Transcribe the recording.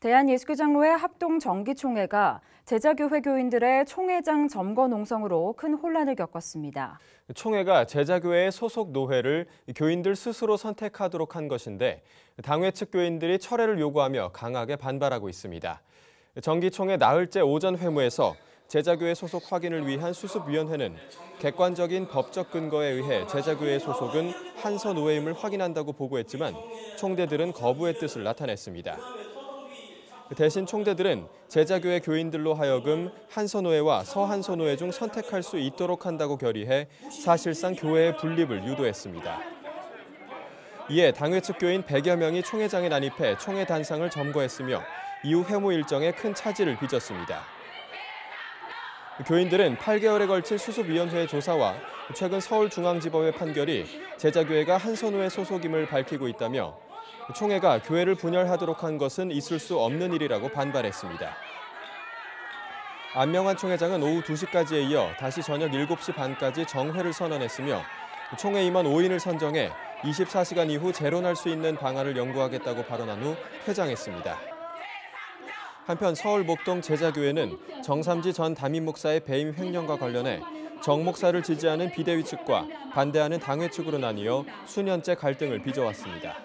대한예수교장로회 합동 정기총회가 제자교회 교인들의 총회장 점거 농성으로 큰 혼란을 겪었습니다. 총회가 제자교회의 소속 노회를 교인들 스스로 선택하도록 한 것인데 당회 측 교인들이 철회를 요구하며 강하게 반발하고 있습니다. 정기총회 나흘째 오전 회무에서 제자교회 소속 확인을 위한 수습위원회는 객관적인 법적 근거에 의해 제자교회 소속은 한서 노회임을 확인한다고 보고했지만 총대들은 거부의 뜻을 나타냈습니다. 대신 총대들은 제자교회 교인들로 하여금 한선호회와 서한선호회 중 선택할 수 있도록 한다고 결의해 사실상 교회의 분립을 유도했습니다. 이에 당회 측 교인 100여 명이 총회장에 난입해 총회 단상을 점거했으며 이후 회무 일정에 큰 차질을 빚었습니다. 교인들은 8개월에 걸친 수습위원회의 조사와 최근 서울중앙지법의 판결이 제자교회가 한선호회 소속임을 밝히고 있다며 총회가 교회를 분열하도록 한 것은 있을 수 없는 일이라고 반발했습니다. 안명환 총회장은 오후 2시까지에 이어 다시 저녁 7시 반까지 정회를 선언했으며 총회 임원 5인을 선정해 24시간 이후 재론할 수 있는 방안을 연구하겠다고 발언한 후 퇴장했습니다. 한편 서울 목동 제자교회는 정삼지 전 담임 목사의 배임 횡령과 관련해 정 목사를 지지하는 비대위 측과 반대하는 당회 측으로 나뉘어 수년째 갈등을 빚어왔습니다.